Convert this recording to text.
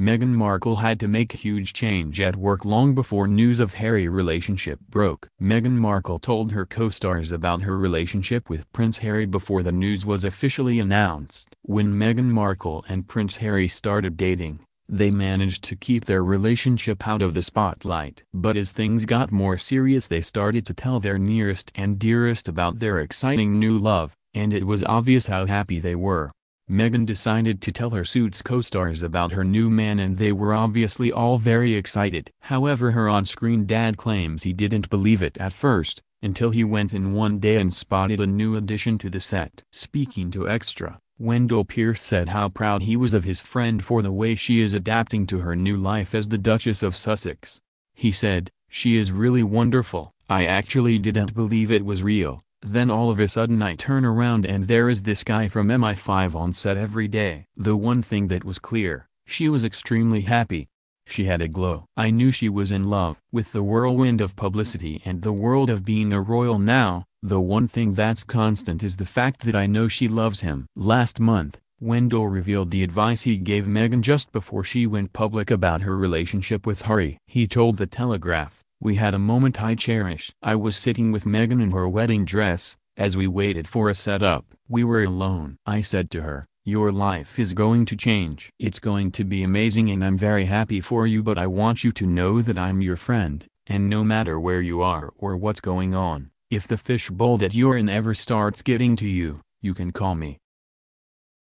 Meghan Markle had to make a huge change at work long before news of Harry relationship broke. Meghan Markle told her co-stars about her relationship with Prince Harry before the news was officially announced. When Meghan Markle and Prince Harry started dating, they managed to keep their relationship out of the spotlight. But as things got more serious they started to tell their nearest and dearest about their exciting new love, and it was obvious how happy they were. Meghan decided to tell her Suits co-stars about her new man and they were obviously all very excited. However her on-screen dad claims he didn't believe it at first, until he went in one day and spotted a new addition to the set. Speaking to Extra, Wendell Pierce said how proud he was of his friend for the way she is adapting to her new life as the Duchess of Sussex. He said, she is really wonderful, I actually didn't believe it was real. Then all of a sudden I turn around and there is this guy from MI5 on set every day. The one thing that was clear, she was extremely happy. She had a glow. I knew she was in love. With the whirlwind of publicity and the world of being a royal now, the one thing that's constant is the fact that I know she loves him. Last month, Wendell revealed the advice he gave Meghan just before she went public about her relationship with Harry. He told The Telegraph, we had a moment I cherish. I was sitting with Meghan in her wedding dress, as we waited for a setup. We were alone. I said to her, your life is going to change. It's going to be amazing and I'm very happy for you but I want you to know that I'm your friend, and no matter where you are or what's going on, if the fishbowl that you're in ever starts getting to you, you can call me.